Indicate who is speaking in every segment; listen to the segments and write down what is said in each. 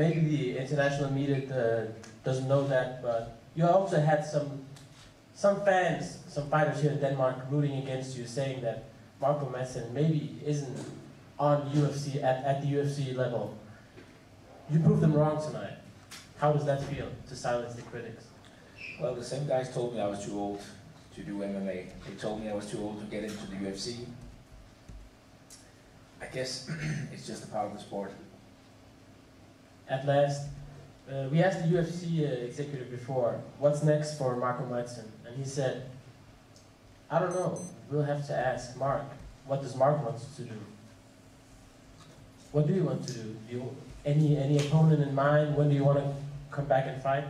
Speaker 1: maybe the international media uh, doesn't know that, but you also had some some fans, some fighters here in Denmark rooting against you, saying that Mark O. Madsen maybe isn't on UFC at, at the UFC level. You proved them wrong tonight. How does that feel to silence the critics?
Speaker 2: Well, the same guys told me I was too old to do MMA. They told me I was too old to get into the UFC. I guess it's just a part of the sport.
Speaker 1: At last, uh, we asked the UFC uh, executive before, what's next for Mark O. Madsen? And he said, I don't know. We'll have to ask Mark. What does Mark want to do? What do you want to do? do you, any any opponent in mind? When do you want to come back and fight?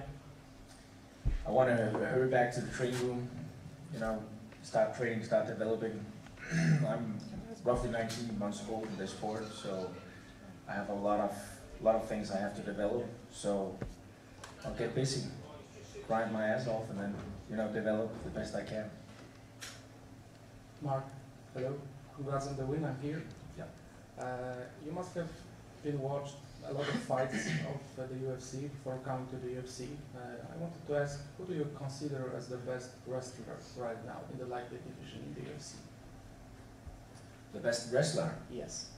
Speaker 2: I want to hurry back to the training room, you know, start training, start developing. I'm roughly 19 months old in this sport, so I have a lot of lot of things I have to develop. So I'll get busy, grind my ass off, and then you know develop the best I can.
Speaker 3: Mark, hello. Congrats on the win. I'm here.
Speaker 2: Yeah.
Speaker 3: Uh, you must have been watched a lot of fights of uh, the UFC before coming to the UFC. Uh, I wanted to ask, who do you consider as the best wrestler right now in the lightweight division in the UFC?
Speaker 2: The best wrestler,
Speaker 3: Yes.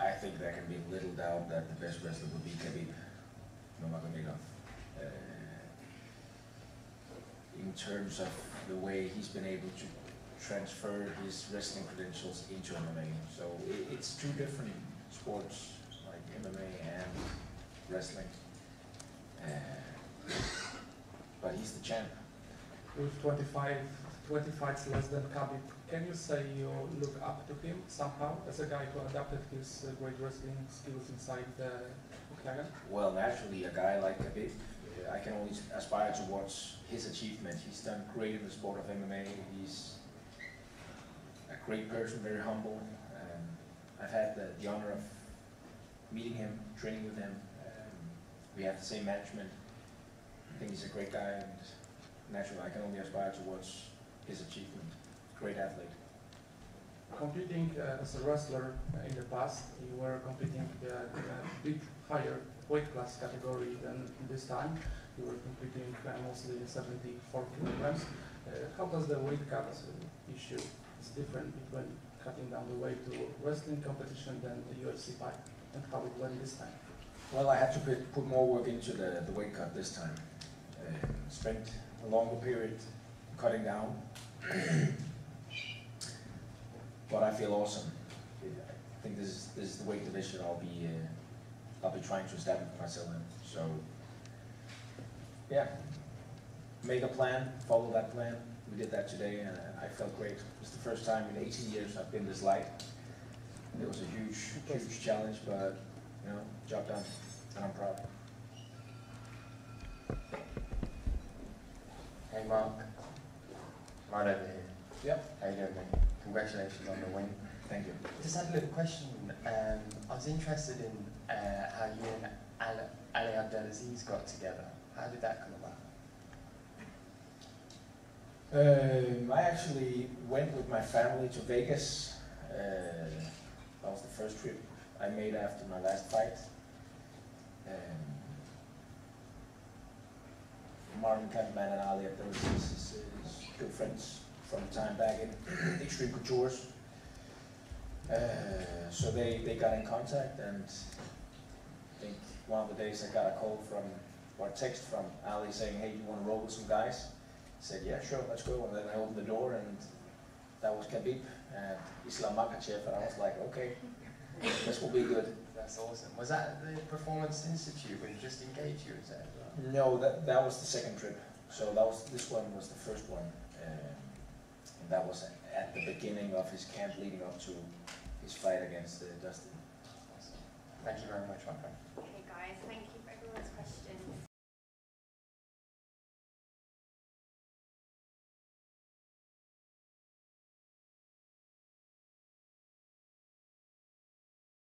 Speaker 2: I think there can be little doubt that the best wrestler would be Khabib Nurmagomedov. Uh, in terms of the way he's been able to transfer his wrestling credentials into MMA. So it, it's two different sports, like MMA and wrestling. Uh, but he's the champ.
Speaker 3: With 25, 20 fights less than Khabib, can you say you look up to him somehow as a guy who adapted his uh, great wrestling skills inside the octagon?
Speaker 2: Well, naturally, a guy like Khabib, uh, I can only aspire towards his achievement. He's done great in the sport of MMA. He's a great person, very humble. Um, I've had the, the honor of meeting him, training with him. Um, we have the same management. I think he's a great guy, and naturally, I can only aspire to watch his achievement. Great athlete.
Speaker 3: Competing uh, as a wrestler uh, in the past, you were competing uh, in a bit higher weight class category than this time. You were competing uh, mostly in 74 kilograms. Uh, how does the weight cut issue is different between cutting down the weight to wrestling competition than the UFC fight, and how it went this time?
Speaker 2: Well, I had to put, put more work into the, the weight cut this time. Spent a longer period cutting down. but I feel awesome. I think this is, this is the weight division I'll be uh, I'll be trying to establish myself in. So yeah, make a plan, follow that plan. We did that today, and I felt great. It's the first time in 18 years I've been this light. It was a huge, huge challenge, but you know, job done, and I'm proud.
Speaker 4: Hey Mark, right over here.
Speaker 2: Yep.
Speaker 4: How you doing, mate? Congratulations on the win.
Speaker 2: Thank you.
Speaker 4: Just had a little question. Um, I was interested in uh, how you and Ali, Ali Abdelaziz got together. How did that come about?
Speaker 2: Um, I actually went with my family to Vegas. Uh, that was the first trip I made after my last fight. Um, Martin Kampmann and Ali Abdelaziz is, is good friends from time back in Xtreme Coutures. Uh, so they, they got in contact and I think one of the days I got a call from, or a text from Ali saying, hey, you want to roll with some guys? I said, yeah, sure, let's go. And then I opened the door and that was Khabib and Islam Makhachev and I was like, okay, this will be good.
Speaker 4: That's awesome. Was that the Performance Institute when you just engaged you? Is that well?
Speaker 2: No, that, that was the second trip. So that was, this one was the first one. Um, and that was at the beginning of his camp leading up to his fight against uh, Dustin.
Speaker 4: Thank you very much, my friend.
Speaker 5: Okay, guys, thank you for everyone's questions.